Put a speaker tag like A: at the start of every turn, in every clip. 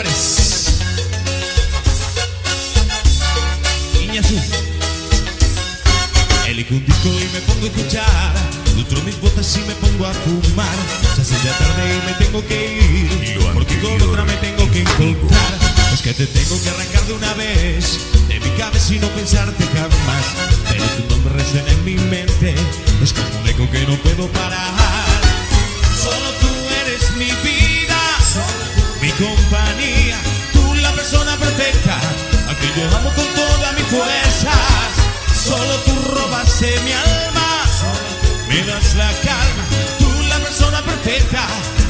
A: Álvarez. Iñazú. Elijo un disco y me pongo a escuchar. Dentro mis botas y me pongo a fumar. Se hace ya tarde y me tengo que ir. Porque con otra me tengo que encontrar. Es que te tengo que arrancar de una vez de mi cabeza y no pensarte jamás. Pero tu nombre resuena en mi mente. Es como un eco que no puedo parar. Solo tú eres mi vida. Solo mi compañía yo amo con toda mi fuerza. Solo tú robaste mi alma, me das la calma. Tú la persona perfecta,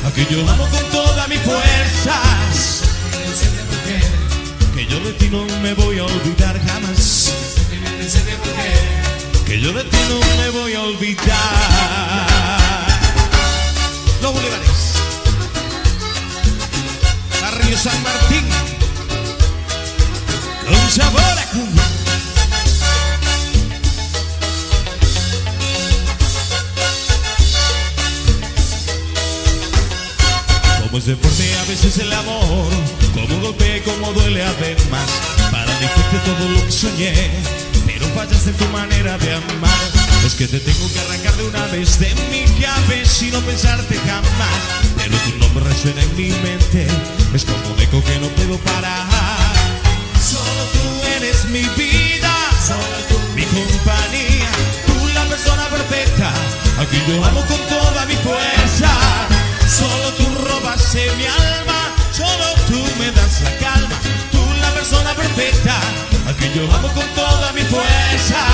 A: a quien yo amo con toda mi fuerza. Que yo de ti no me voy a olvidar jamás. Que yo de ti no me voy a olvidar. Los Bolívares. Barrio San Martín. Con sabor a cumbia. Como es de fuerte a veces el amor, como golpea, como duele además. Para fuiste todo lo que soñé, pero fallaste en tu manera de amar. Es que te tengo que arrancar de una vez de mi cabeza y no pensarte jamás. Pero tu nombre resuena en mi mente, es como un eco que no puedo parar. Mi vida, mi compañía, tú la persona perfecta, a quien yo amo con toda mi fuerza. Solo tú robaste mi alma, solo tú me das la calma, tú la persona perfecta, a quien yo amo con toda mi fuerza.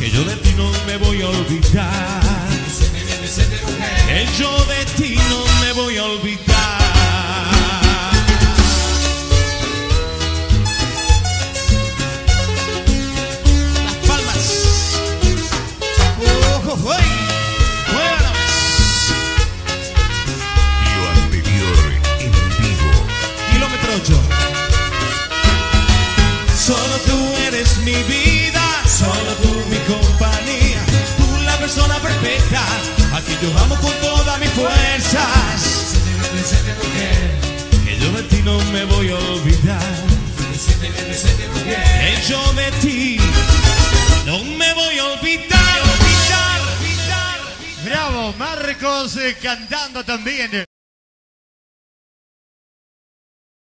A: Que yo de ti no me voy a olvidar, que yo de ti no me voy a olvidar. Mi vida, solo tú mi compañía, tú la persona perfecta, a quien yo amo con todas mis fuerzas. Que yo de ti no me voy a olvidar, que yo de ti no me voy a olvidar.
B: Bravo, Marcos eh, cantando también.